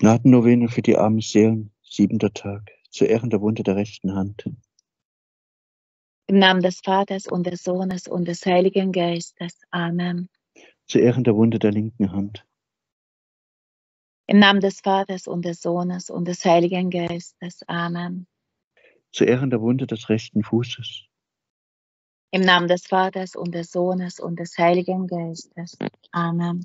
Gnadennovene für die armen Seelen, siebenter Tag, zu Ehren der Wunde der rechten Hand. Im Namen des Vaters und des Sohnes und des Heiligen Geistes. Amen. Zu Ehren der Wunde der linken Hand. Im Namen des Vaters und des Sohnes und des Heiligen Geistes. Amen. Zu Ehren der Wunde des rechten Fußes. Im Namen des Vaters und des Sohnes und des Heiligen Geistes. Amen.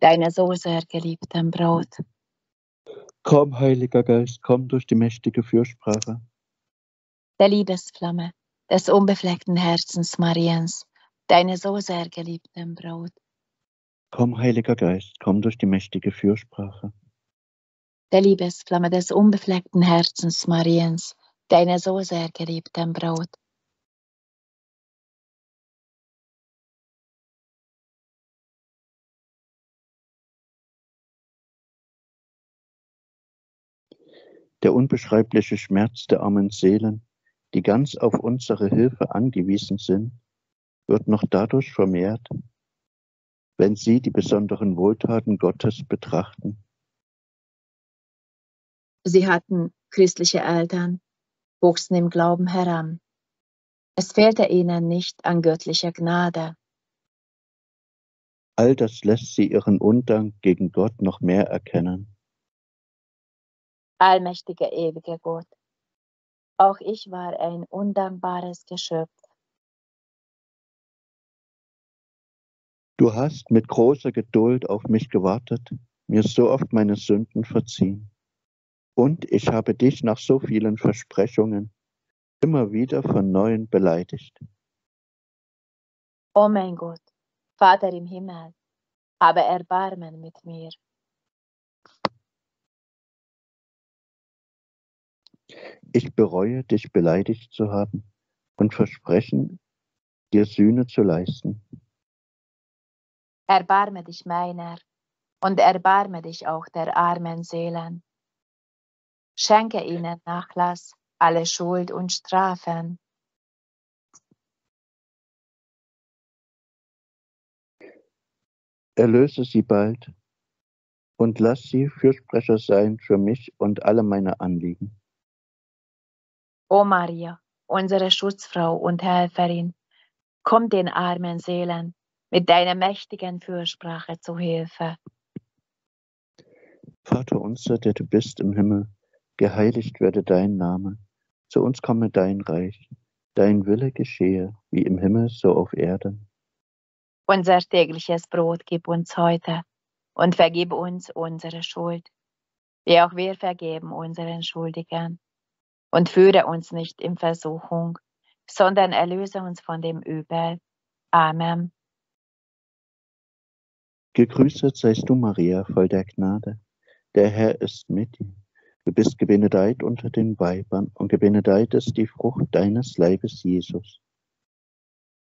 deiner so sehr geliebten Braut. Komm, Heiliger Geist, komm durch die mächtige Fürsprache. Der Liebesflamme des unbefleckten Herzens Mariens, deiner so sehr geliebten Braut. Komm, Heiliger Geist, komm durch die mächtige Fürsprache. Der Liebesflamme des unbefleckten Herzens Mariens, deiner so sehr geliebten Braut. Der unbeschreibliche Schmerz der armen Seelen, die ganz auf unsere Hilfe angewiesen sind, wird noch dadurch vermehrt, wenn sie die besonderen Wohltaten Gottes betrachten. Sie hatten christliche Eltern, wuchsen im Glauben heran. Es fehlte ihnen nicht an göttlicher Gnade. All das lässt sie ihren Undank gegen Gott noch mehr erkennen. Allmächtiger, ewiger Gott, auch ich war ein undankbares Geschöpf. Du hast mit großer Geduld auf mich gewartet, mir so oft meine Sünden verziehen. Und ich habe dich nach so vielen Versprechungen immer wieder von neuem beleidigt. O oh mein Gott, Vater im Himmel, habe Erbarmen mit mir. Ich bereue, dich beleidigt zu haben und versprechen, dir Sühne zu leisten. Erbarme dich meiner und erbarme dich auch der armen Seelen. Schenke ihnen Nachlass, alle Schuld und Strafen. Erlöse sie bald und lass sie Fürsprecher sein für mich und alle meine Anliegen. O Maria, unsere Schutzfrau und Helferin, komm den armen Seelen mit deiner mächtigen Fürsprache zu Hilfe. Vater unser, der du bist im Himmel, geheiligt werde dein Name, zu uns komme dein Reich, dein Wille geschehe, wie im Himmel so auf Erden. Unser tägliches Brot gib uns heute und vergib uns unsere Schuld, wie auch wir vergeben unseren Schuldigern. Und führe uns nicht in Versuchung, sondern erlöse uns von dem Übel. Amen. Gegrüßet seist du, Maria, voll der Gnade. Der Herr ist mit dir. Du bist gebenedeit unter den Weibern und gebenedeit ist die Frucht deines Leibes, Jesus.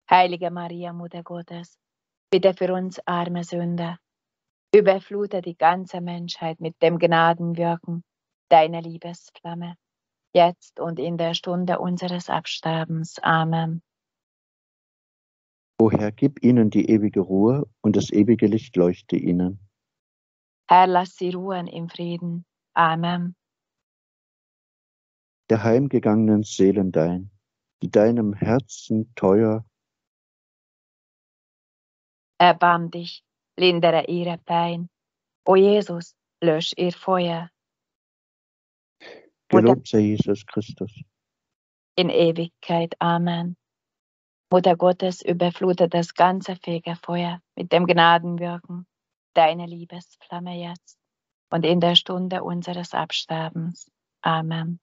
Heilige Maria, Mutter Gottes, bitte für uns arme Sünder. Überflute die ganze Menschheit mit dem Gnadenwirken deiner Liebesflamme, jetzt und in der Stunde unseres Absterbens. Amen. O Herr, gib ihnen die ewige Ruhe und das ewige Licht leuchte ihnen. Herr, lass sie ruhen im Frieden. Amen. Der heimgegangenen Seelen dein, die deinem Herzen teuer. Erbarm dich, lindere ihre Pein. O Jesus, lösch ihr Feuer. Gelobt sei Jesus Christus. In Ewigkeit. Amen. Mutter Gottes, überflute das ganze Fegefeuer mit dem Gnadenwirken deiner Liebesflamme jetzt und in der Stunde unseres Absterbens. Amen.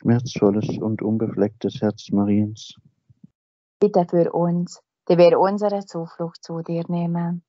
Schmerzvolles und unbeflecktes Herz Mariens. Bitte für uns, die wir unsere Zuflucht zu dir nehmen.